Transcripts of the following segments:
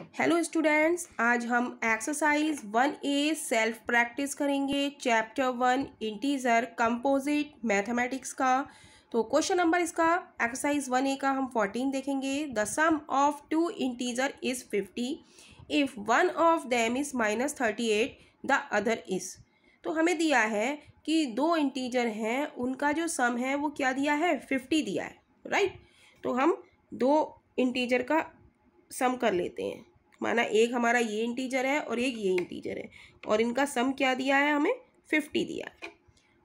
Hello students आज हम exercise one A self practice करेंगे chapter one integer composite mathematics का। तो क्वेश्चन नंबर इसका एक्सरसाइज वन ए का हम फोर्टीन देखेंगे। The sum of two integer is fifty if one of them is minus thirty eight the other is तो हमें दिया है कि दो इंटीजर हैं, उनका जो सम है, वो क्या दिया है? फिफ्टी दिया है राइट right? तो हम दो इंटीजर का सम कर लेते हैं। माना एक हमारा ये इंटीजर है और एक ये इंटीजर है और इनका सम क्या दिया है हमें? फिफ्टी दिया है।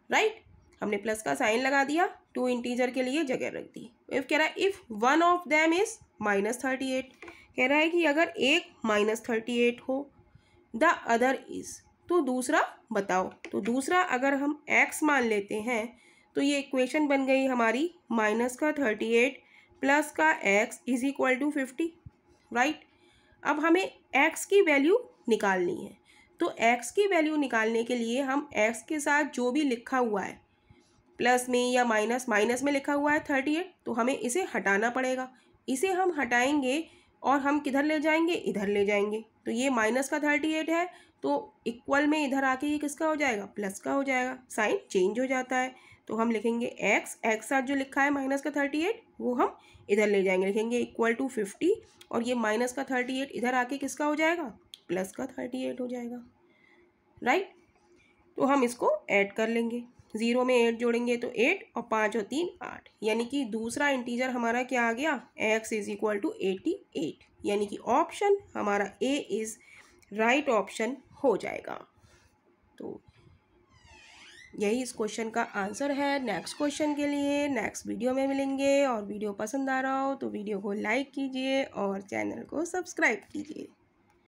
राइट हमने प्लस का साइन लगा दिया टू इंटीजर के लिए जगह रख दी। इफ़ कह रहा है if one of them is minus thirty eight कह रहा है कि अगर एक माइनस थर्टी एट हो द अदर इज़ तो दूसरा बताओ। तो दूसरा अगर हम एक्स मान लेते हैं तो ये इक्वेशन बन गई हमारी माइनस का थर्टी एट प्लस का x is equal to fifty right? अब हमें एक्स की वैल्यू निकालनी है। तो एक्स की वैल्यू निकालने के लिए हम एक्स के साथ जो भी लिखा हुआ है, प्लस में या माइनस माइनस में लिखा हुआ है थर्टी एट तो हमें इसे हटाना पड़ेगा। इसे हम हटाएँगे और हम किधर ले जाएँगे? इधर ले जाएँगे। तो ये माइनस का थर्टी एट है तो इक्वल में इधर आके ये किसका हो जाएगा? प्लस का हो जाएगा। साइन चेंज हो जाता है। तो हम लिखेंगे एक्स एक्स साथ जो लिखा है माइनस का थर्टी एट वो हम इधर ले जाएँगे। लिखेंगे इक्वल टू फिफ्टी और ये माइनस का थर्टी एट इधर आके किसका हो जाएगा? प्लस का थर्टी एट हो जाएगा। राइट तो हम इसको ऐड कर लेंगे। ज़ीरो में एट जोड़ेंगे तो एट और पाँच और तीन, आठ। यानी कि दूसरा इंटीजर हमारा क्या आ गया? X is equal to eighty eight यानी कि ऑप्शन हमारा ए इज़ राइट ऑप्शन हो जाएगा। तो यही इस क्वेश्चन का आंसर है। नेक्स्ट क्वेश्चन के लिए नेक्स्ट वीडियो में मिलेंगे। और वीडियो पसंद आ रहा हो तो वीडियो को लाइक कीजिए और चैनल को सब्सक्राइब कीजिए।